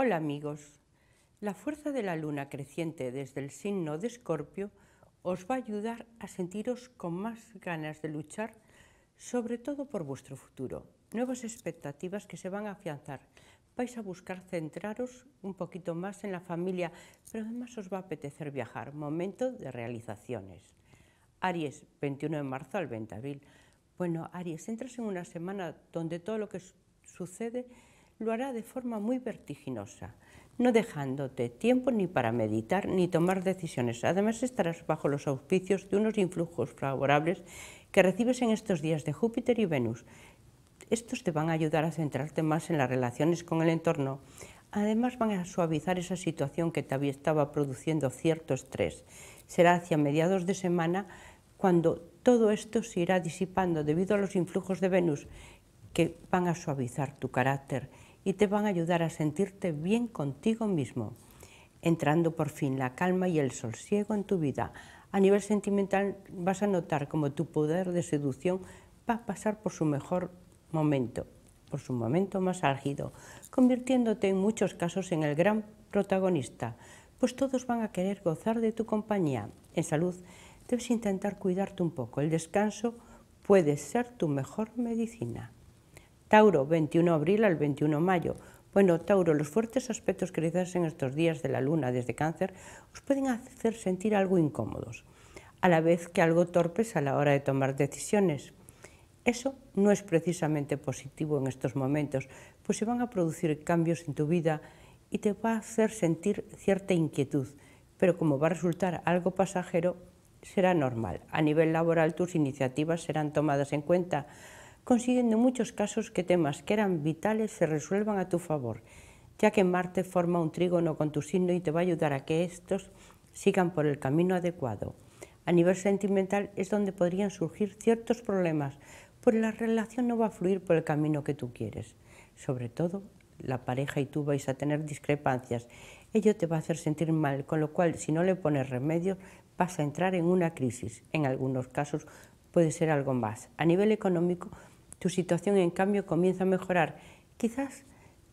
Hola amigos, la fuerza de la luna creciente desde el signo de Escorpio os va a ayudar a sentiros con más ganas de luchar, sobre todo por vuestro futuro. Nuevas expectativas que se van a afianzar. Vais a buscar centraros un poquito más en la familia, pero además os va a apetecer viajar. Momento de realizaciones. Aries, 21 de marzo al 20 de abril. Bueno, Aries, entras en una semana donde todo lo que sucede lo hará de forma muy vertiginosa, no dejándote tiempo ni para meditar ni tomar decisiones. Además estarás bajo los auspicios de unos influjos favorables que recibes en estos días de Júpiter y Venus. Estos te van a ayudar a centrarte más en las relaciones con el entorno. Además van a suavizar esa situación que te estaba produciendo cierto estrés. Será hacia mediados de semana cuando todo esto se irá disipando debido a los influjos de Venus que van a suavizar tu carácter y te van a ayudar a sentirte bien contigo mismo, entrando por fin la calma y el sosiego en tu vida. A nivel sentimental vas a notar como tu poder de seducción va a pasar por su mejor momento, por su momento más álgido, convirtiéndote en muchos casos en el gran protagonista, pues todos van a querer gozar de tu compañía. En salud debes intentar cuidarte un poco. El descanso puede ser tu mejor medicina. Tauro, 21 de abril al 21 de mayo. Bueno, Tauro, los fuertes aspectos que realizas en estos días de la luna desde cáncer os pueden hacer sentir algo incómodos, a la vez que algo torpes a la hora de tomar decisiones. Eso no es precisamente positivo en estos momentos, pues se van a producir cambios en tu vida y te va a hacer sentir cierta inquietud, pero como va a resultar algo pasajero, será normal. A nivel laboral tus iniciativas serán tomadas en cuenta, consiguiendo en muchos casos que temas que eran vitales se resuelvan a tu favor, ya que Marte forma un trígono con tu signo y te va a ayudar a que estos sigan por el camino adecuado. A nivel sentimental es donde podrían surgir ciertos problemas, pues la relación no va a fluir por el camino que tú quieres. Sobre todo, la pareja y tú vais a tener discrepancias. Ello te va a hacer sentir mal, con lo cual, si no le pones remedio, vas a entrar en una crisis. En algunos casos puede ser algo más. A nivel económico, tu situación, en cambio, comienza a mejorar. Quizás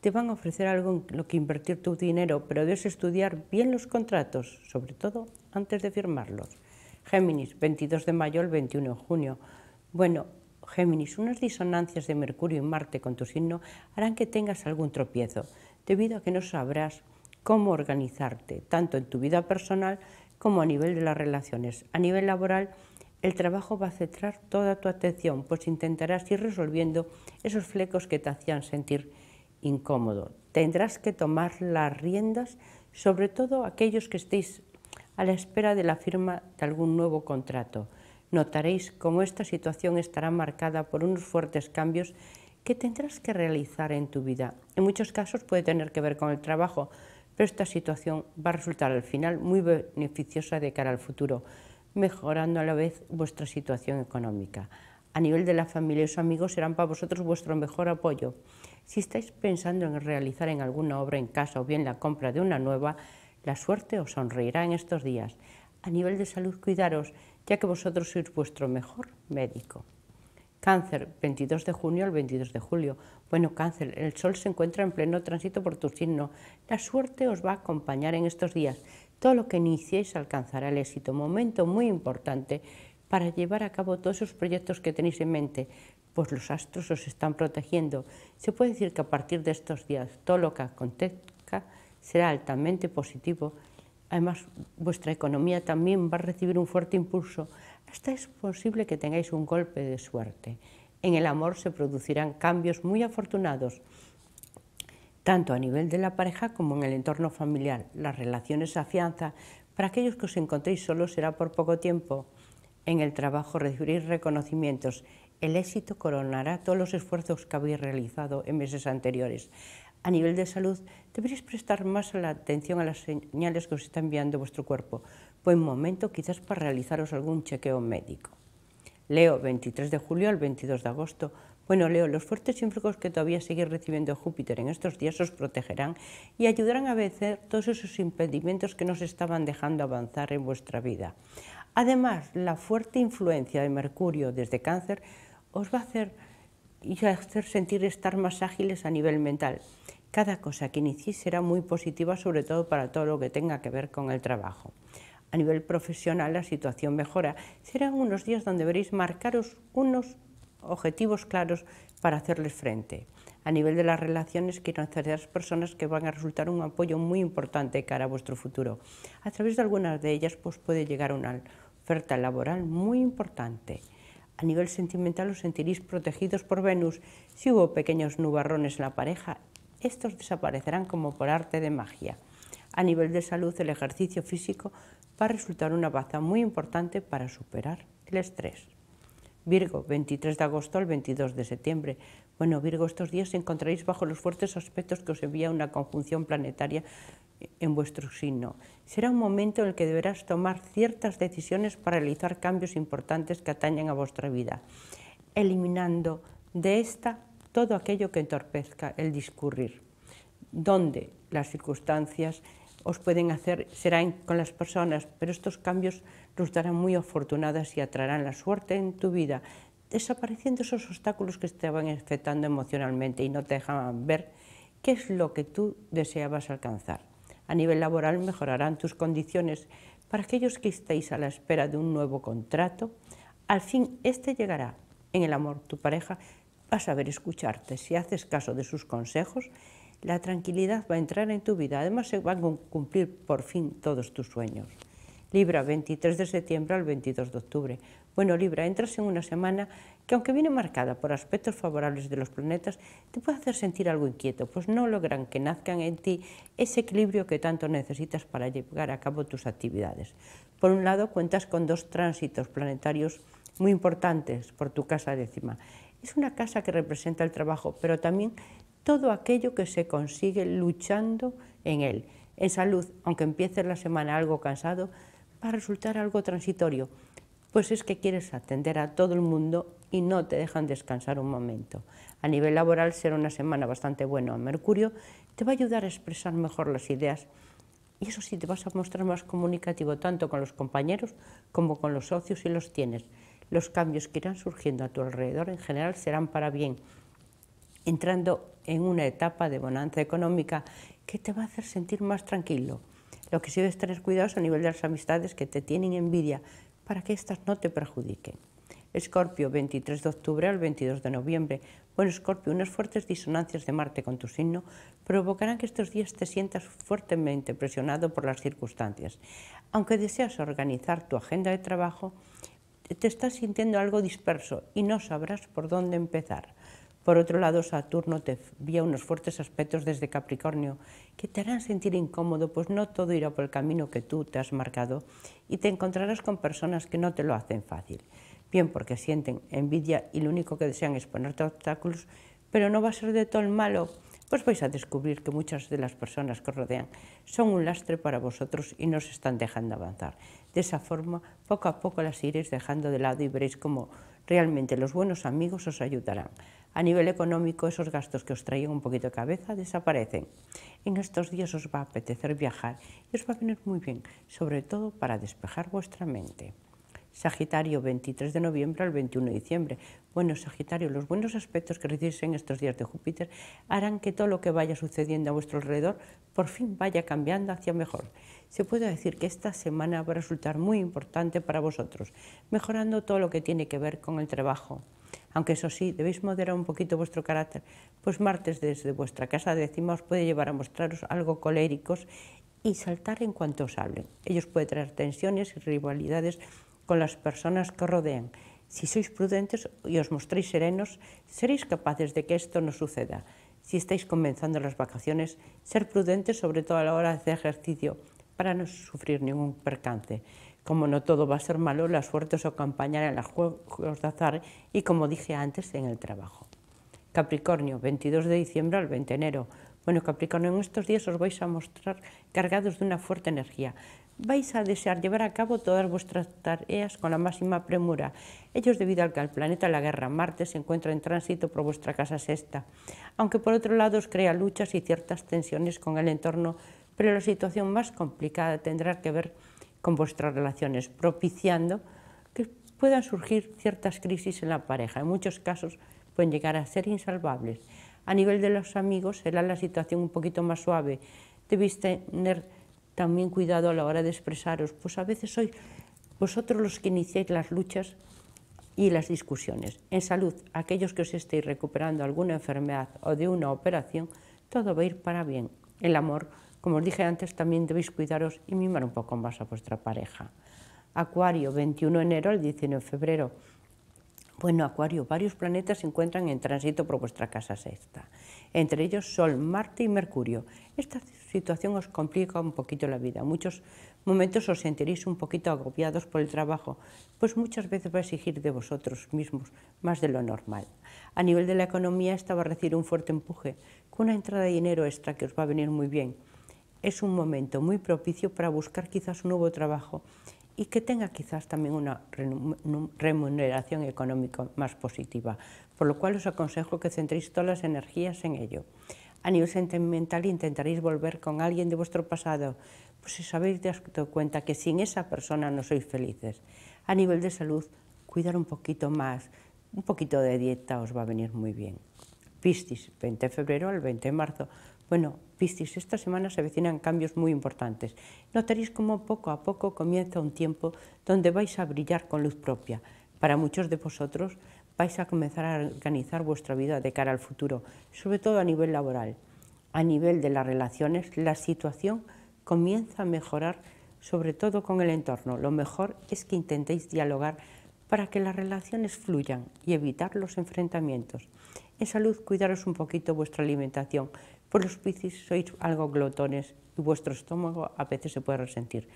te van a ofrecer algo en lo que invertir tu dinero, pero debes estudiar bien los contratos, sobre todo antes de firmarlos. Géminis, 22 de mayo al 21 de junio. Bueno, Géminis, unas disonancias de Mercurio y Marte con tu signo harán que tengas algún tropiezo, debido a que no sabrás cómo organizarte, tanto en tu vida personal como a nivel de las relaciones. A nivel laboral, el trabajo va a centrar toda tu atención, pues intentarás ir resolviendo esos flecos que te hacían sentir incómodo. Tendrás que tomar las riendas, sobre todo aquellos que estéis a la espera de la firma de algún nuevo contrato. Notaréis cómo esta situación estará marcada por unos fuertes cambios que tendrás que realizar en tu vida. En muchos casos puede tener que ver con el trabajo, pero esta situación va a resultar al final muy beneficiosa de cara al futuro mejorando a la vez vuestra situación económica. A nivel de la familia los amigos serán para vosotros vuestro mejor apoyo. Si estáis pensando en realizar alguna obra en casa o bien la compra de una nueva, la suerte os sonreirá en estos días. A nivel de salud, cuidaros, ya que vosotros sois vuestro mejor médico. Cáncer, 22 de junio al 22 de julio. Bueno, cáncer, el sol se encuentra en pleno tránsito por tu signo. La suerte os va a acompañar en estos días. Todo lo que iniciéis alcanzará el éxito. Momento muy importante para llevar a cabo todos esos proyectos que tenéis en mente, pues los astros os están protegiendo. Se puede decir que a partir de estos días todo lo que acontezca será altamente positivo. Además, vuestra economía también va a recibir un fuerte impulso. Hasta es posible que tengáis un golpe de suerte. En el amor se producirán cambios muy afortunados tanto a nivel de la pareja como en el entorno familiar. Las relaciones afianza. Para aquellos que os encontréis solos será por poco tiempo. En el trabajo recibiréis reconocimientos. El éxito coronará todos los esfuerzos que habéis realizado en meses anteriores. A nivel de salud, deberéis prestar más atención a las señales que os está enviando vuestro cuerpo. Buen momento quizás para realizaros algún chequeo médico. Leo, 23 de julio al 22 de agosto. Bueno, Leo, los fuertes influjos que todavía sigue recibiendo Júpiter en estos días os protegerán y ayudarán a vencer todos esos impedimentos que nos estaban dejando avanzar en vuestra vida. Además, la fuerte influencia de Mercurio desde Cáncer os va a hacer, y a hacer sentir estar más ágiles a nivel mental. Cada cosa que inicie será muy positiva, sobre todo para todo lo que tenga que ver con el trabajo. A nivel profesional la situación mejora. Serán unos días donde veréis marcaros unos objetivos claros para hacerles frente. A nivel de las relaciones, quiero hacer las personas que van a resultar un apoyo muy importante cara a vuestro futuro. A través de algunas de ellas pues, puede llegar una oferta laboral muy importante. A nivel sentimental os sentiréis protegidos por Venus. Si hubo pequeños nubarrones en la pareja, estos desaparecerán como por arte de magia. A nivel de salud, el ejercicio físico va a resultar una baza muy importante para superar el estrés. Virgo, 23 de agosto al 22 de septiembre. Bueno, Virgo, estos días encontraréis bajo los fuertes aspectos que os envía una conjunción planetaria en vuestro signo. Será un momento en el que deberás tomar ciertas decisiones para realizar cambios importantes que atañen a vuestra vida, eliminando de esta todo aquello que entorpezca el discurrir, donde las circunstancias os pueden hacer, serán con las personas, pero estos cambios resultarán muy afortunadas y atraerán la suerte en tu vida, desapareciendo esos obstáculos que estaban afectando emocionalmente y no te dejaban ver qué es lo que tú deseabas alcanzar. A nivel laboral mejorarán tus condiciones para aquellos que estéis a la espera de un nuevo contrato. Al fin, este llegará. En el amor, tu pareja va a saber escucharte si haces caso de sus consejos la tranquilidad va a entrar en tu vida. Además, se van a cumplir por fin todos tus sueños. Libra, 23 de septiembre al 22 de octubre. Bueno, Libra, entras en una semana que aunque viene marcada por aspectos favorables de los planetas, te puede hacer sentir algo inquieto, pues no logran que nazcan en ti ese equilibrio que tanto necesitas para llevar a cabo tus actividades. Por un lado, cuentas con dos tránsitos planetarios muy importantes por tu casa décima. Es una casa que representa el trabajo, pero también todo aquello que se consigue luchando en él. En salud, aunque empieces la semana algo cansado, va a resultar algo transitorio, pues es que quieres atender a todo el mundo y no te dejan descansar un momento. A nivel laboral será una semana bastante buena. Mercurio te va a ayudar a expresar mejor las ideas y eso sí, te vas a mostrar más comunicativo tanto con los compañeros como con los socios si los tienes. Los cambios que irán surgiendo a tu alrededor en general serán para bien entrando en una etapa de bonanza económica que te va a hacer sentir más tranquilo. Lo que sí debes tener cuidado es a nivel de las amistades que te tienen envidia para que éstas no te perjudiquen. Escorpio, 23 de octubre al 22 de noviembre. Bueno, Escorpio, unas fuertes disonancias de Marte con tu signo provocarán que estos días te sientas fuertemente presionado por las circunstancias. Aunque deseas organizar tu agenda de trabajo, te estás sintiendo algo disperso y no sabrás por dónde empezar. Por otro lado, Saturno te envía unos fuertes aspectos desde Capricornio que te harán sentir incómodo, pues no todo irá por el camino que tú te has marcado y te encontrarás con personas que no te lo hacen fácil. Bien porque sienten envidia y lo único que desean es ponerte obstáculos, pero no va a ser de todo el malo, pues vais a descubrir que muchas de las personas que os rodean son un lastre para vosotros y no os están dejando avanzar. De esa forma, poco a poco las iréis dejando de lado y veréis cómo realmente los buenos amigos os ayudarán. A nivel económico, esos gastos que os traían un poquito de cabeza desaparecen. En estos días os va a apetecer viajar y os va a venir muy bien, sobre todo para despejar vuestra mente. Sagitario, 23 de noviembre al 21 de diciembre. Bueno, Sagitario, los buenos aspectos que recibís en estos días de Júpiter harán que todo lo que vaya sucediendo a vuestro alrededor por fin vaya cambiando hacia mejor. Se puede decir que esta semana va a resultar muy importante para vosotros, mejorando todo lo que tiene que ver con el trabajo, aunque eso sí, debéis moderar un poquito vuestro carácter, pues martes desde vuestra casa décima os puede llevar a mostraros algo coléricos y saltar en cuanto os hablen. Ellos pueden traer tensiones y rivalidades con las personas que os rodean. Si sois prudentes y os mostréis serenos, seréis capaces de que esto no suceda. Si estáis comenzando las vacaciones, ser prudentes sobre todo a la hora de hacer ejercicio para no sufrir ningún percance. Como no todo va a ser malo, las suerte os acompañarán en los juegos de azar y, como dije antes, en el trabajo. Capricornio, 22 de diciembre al 20 de enero. Bueno, Capricornio, en estos días os vais a mostrar cargados de una fuerte energía. Vais a desear llevar a cabo todas vuestras tareas con la máxima premura. Ellos, debido al que el planeta la guerra Marte se encuentra en tránsito por vuestra casa sexta, aunque por otro lado os crea luchas y ciertas tensiones con el entorno, pero la situación más complicada tendrá que ver con vuestras relaciones, propiciando que puedan surgir ciertas crisis en la pareja. En muchos casos pueden llegar a ser insalvables. A nivel de los amigos será la situación un poquito más suave. Debéis tener también cuidado a la hora de expresaros, pues a veces sois vosotros los que iniciáis las luchas y las discusiones. En salud, aquellos que os estéis recuperando alguna enfermedad o de una operación, todo va a ir para bien. El amor, como os dije antes, también debéis cuidaros y mimar un poco más a vuestra pareja. Acuario, 21 de enero al 19 de febrero. Bueno, Acuario, varios planetas se encuentran en tránsito por vuestra casa sexta, entre ellos Sol, Marte y Mercurio. Esta situación os complica un poquito la vida. Muchos momentos os sentiréis un poquito agobiados por el trabajo, pues muchas veces va a exigir de vosotros mismos más de lo normal. A nivel de la economía, esta va a recibir un fuerte empuje, con una entrada de dinero extra que os va a venir muy bien. Es un momento muy propicio para buscar quizás un nuevo trabajo y que tenga quizás también una remuneración económica más positiva, por lo cual os aconsejo que centréis todas las energías en ello. A nivel sentimental intentaréis volver con alguien de vuestro pasado, pues si sabéis dado cuenta que sin esa persona no sois felices. A nivel de salud, cuidar un poquito más, un poquito de dieta os va a venir muy bien. Piscis, 20 de febrero al 20 de marzo, bueno, Piscis, esta semana se avecinan cambios muy importantes. Notaréis cómo poco a poco comienza un tiempo donde vais a brillar con luz propia. Para muchos de vosotros vais a comenzar a organizar vuestra vida de cara al futuro, sobre todo a nivel laboral. A nivel de las relaciones, la situación comienza a mejorar, sobre todo con el entorno. Lo mejor es que intentéis dialogar para que las relaciones fluyan y evitar los enfrentamientos. En salud, cuidaros un poquito vuestra alimentación, por los Piscis sois algo glotones y vuestro estómago a veces se puede resentir.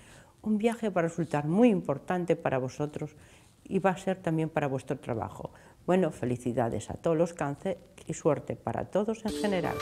Un viaje va a resultar muy importante para vosotros y va a ser también para vuestro trabajo. Bueno, felicidades a todos los cáncer y suerte para todos en general.